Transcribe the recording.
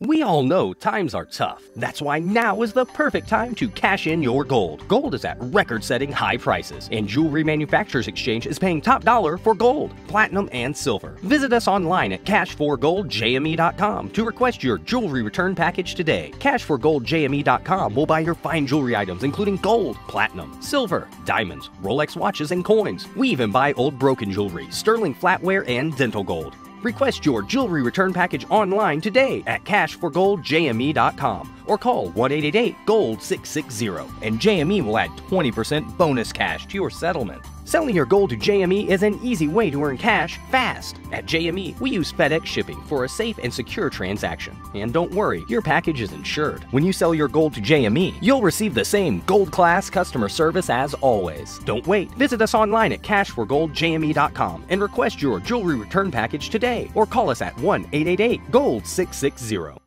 We all know times are tough. That's why now is the perfect time to cash in your gold. Gold is at record setting high prices, and Jewelry Manufacturers Exchange is paying top dollar for gold, platinum, and silver. Visit us online at cash4goldjme.com to request your jewelry return package today. Cash4goldjme.com will buy your fine jewelry items, including gold, platinum, silver, diamonds, Rolex watches, and coins. We even buy old broken jewelry, sterling flatware, and dental gold. Request your jewelry return package online today at cashforgoldjme.com or call 1 888 Gold 660 and JME will add 20% bonus cash to your settlement. Selling your gold to JME is an easy way to earn cash fast. At JME, we use FedEx shipping for a safe and secure transaction. And don't worry, your package is insured. When you sell your gold to JME, you'll receive the same gold class customer service as always. Don't wait. Visit us online at cashforgoldjme.com and request your jewelry return package today or call us at 1 888 Gold 660.